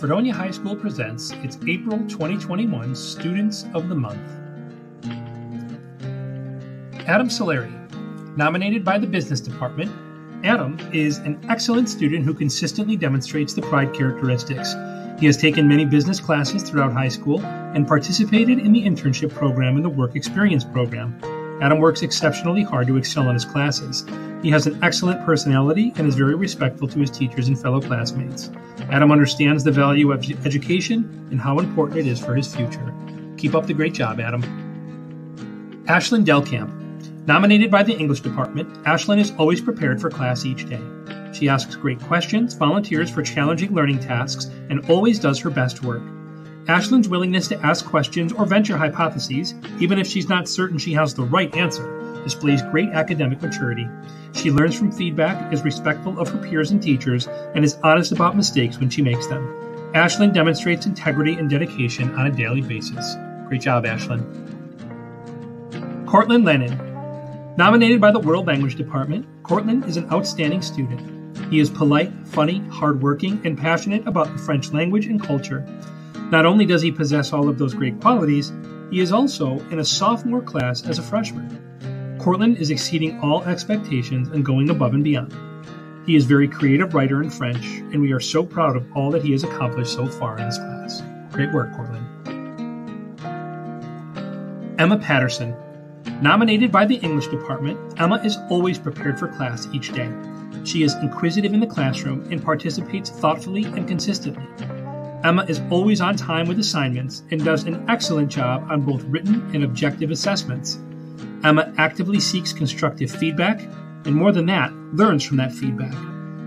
Fredonia High School presents its April 2021 Students of the Month. Adam Solari, nominated by the Business Department, Adam is an excellent student who consistently demonstrates the pride characteristics. He has taken many business classes throughout high school and participated in the internship program and the work experience program. Adam works exceptionally hard to excel in his classes. He has an excellent personality and is very respectful to his teachers and fellow classmates. Adam understands the value of education and how important it is for his future. Keep up the great job, Adam. Ashlyn Delcamp. Nominated by the English department, Ashlyn is always prepared for class each day. She asks great questions, volunteers for challenging learning tasks, and always does her best work. Ashlyn's willingness to ask questions or venture hypotheses, even if she's not certain she has the right answer, displays great academic maturity. She learns from feedback, is respectful of her peers and teachers, and is honest about mistakes when she makes them. Ashlyn demonstrates integrity and dedication on a daily basis. Great job, Ashlyn. Cortland Lennon. Nominated by the World Language Department, Cortland is an outstanding student. He is polite, funny, hardworking, and passionate about the French language and culture. Not only does he possess all of those great qualities, he is also in a sophomore class as a freshman. Cortland is exceeding all expectations and going above and beyond. He is a very creative writer in French, and we are so proud of all that he has accomplished so far in this class. Great work, Cortland. Emma Patterson. Nominated by the English department, Emma is always prepared for class each day. She is inquisitive in the classroom and participates thoughtfully and consistently. Emma is always on time with assignments and does an excellent job on both written and objective assessments. Emma actively seeks constructive feedback, and more than that, learns from that feedback.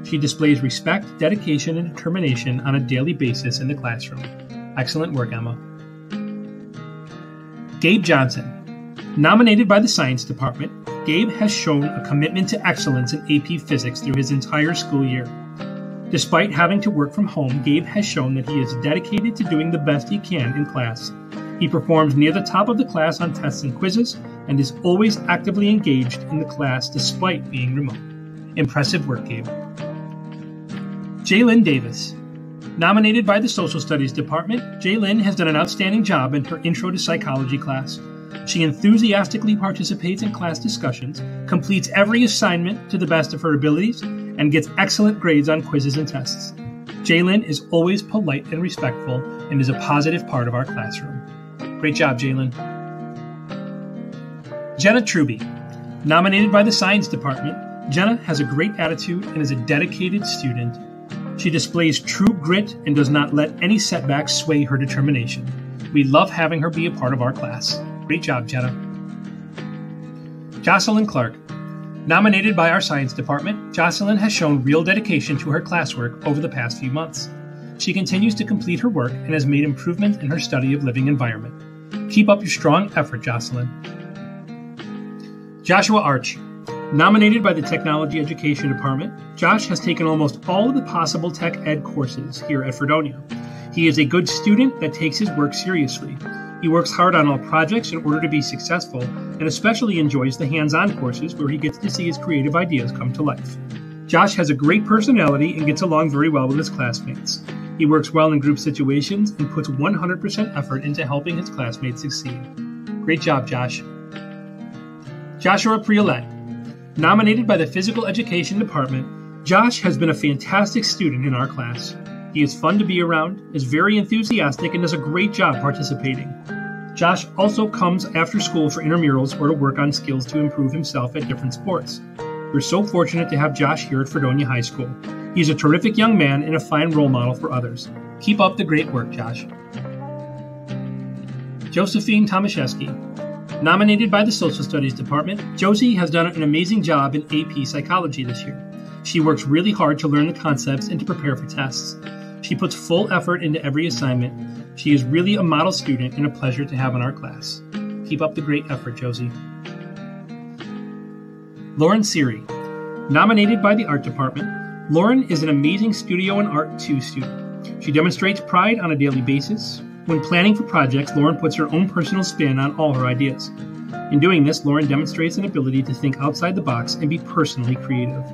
She displays respect, dedication, and determination on a daily basis in the classroom. Excellent work, Emma. Gabe Johnson. Nominated by the Science Department, Gabe has shown a commitment to excellence in AP Physics through his entire school year. Despite having to work from home, Gabe has shown that he is dedicated to doing the best he can in class. He performs near the top of the class on tests and quizzes and is always actively engaged in the class despite being remote. Impressive work, Gabe. Jaylyn Davis. Nominated by the Social Studies Department, Jaylyn has done an outstanding job in her Intro to Psychology class. She enthusiastically participates in class discussions, completes every assignment to the best of her abilities, and gets excellent grades on quizzes and tests. Jaylyn is always polite and respectful and is a positive part of our classroom. Great job, Jaylyn. Jenna Truby. Nominated by the Science Department, Jenna has a great attitude and is a dedicated student. She displays true grit and does not let any setbacks sway her determination. We love having her be a part of our class. Great job, Jenna. Jocelyn Clark. Nominated by our science department, Jocelyn has shown real dedication to her classwork over the past few months. She continues to complete her work and has made improvements in her study of living environment. Keep up your strong effort, Jocelyn. Joshua Arch. Nominated by the Technology Education Department, Josh has taken almost all of the possible tech ed courses here at Fredonia. He is a good student that takes his work seriously. He works hard on all projects in order to be successful, and especially enjoys the hands on courses where he gets to see his creative ideas come to life. Josh has a great personality and gets along very well with his classmates. He works well in group situations and puts 100% effort into helping his classmates succeed. Great job, Josh. Joshua Priolet. Nominated by the Physical Education Department, Josh has been a fantastic student in our class. He is fun to be around, is very enthusiastic, and does a great job participating. Josh also comes after school for intramurals or to work on skills to improve himself at different sports. We're so fortunate to have Josh here at Fredonia High School. He's a terrific young man and a fine role model for others. Keep up the great work, Josh. Josephine Tomaszewski. Nominated by the Social Studies Department, Josie has done an amazing job in AP Psychology this year. She works really hard to learn the concepts and to prepare for tests. She puts full effort into every assignment. She is really a model student and a pleasure to have in our class. Keep up the great effort, Josie. Lauren Siri. Nominated by the Art Department, Lauren is an amazing Studio and Art 2 student. She demonstrates pride on a daily basis. When planning for projects, Lauren puts her own personal spin on all her ideas. In doing this, Lauren demonstrates an ability to think outside the box and be personally creative.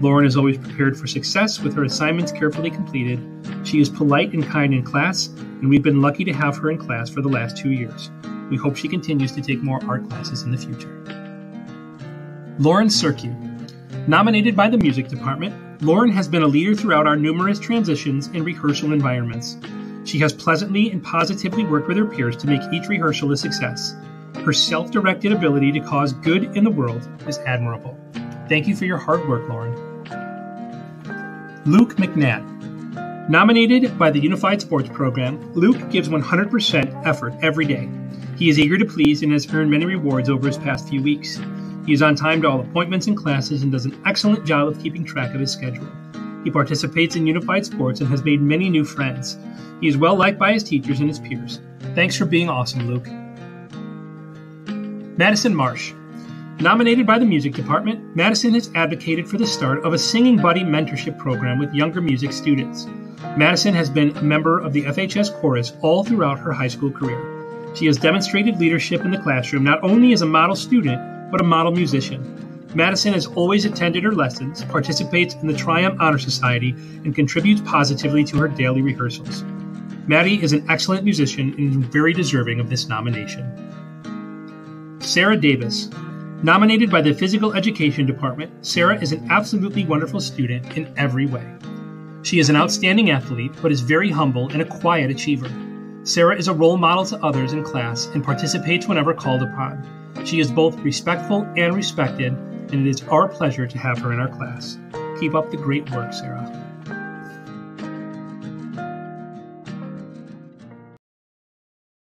Lauren is always prepared for success with her assignments carefully completed. She is polite and kind in class, and we've been lucky to have her in class for the last two years. We hope she continues to take more art classes in the future. Lauren Serkiu. Nominated by the music department, Lauren has been a leader throughout our numerous transitions and rehearsal environments. She has pleasantly and positively worked with her peers to make each rehearsal a success. Her self directed ability to cause good in the world is admirable. Thank you for your hard work, Lauren. Luke McNabb. Nominated by the Unified Sports Program, Luke gives 100% effort every day. He is eager to please and has earned many rewards over his past few weeks. He is on time to all appointments and classes and does an excellent job of keeping track of his schedule. He participates in unified sports and has made many new friends. He is well liked by his teachers and his peers. Thanks for being awesome, Luke. Madison Marsh. Nominated by the music department, Madison has advocated for the start of a singing buddy mentorship program with younger music students. Madison has been a member of the FHS chorus all throughout her high school career. She has demonstrated leadership in the classroom not only as a model student, but a model musician. Madison has always attended her lessons, participates in the Tri-M Honor Society, and contributes positively to her daily rehearsals. Maddie is an excellent musician and very deserving of this nomination. Sarah Davis. Nominated by the Physical Education Department, Sarah is an absolutely wonderful student in every way. She is an outstanding athlete, but is very humble and a quiet achiever. Sarah is a role model to others in class and participates whenever called upon. She is both respectful and respected, and it is our pleasure to have her in our class. Keep up the great work, Sarah.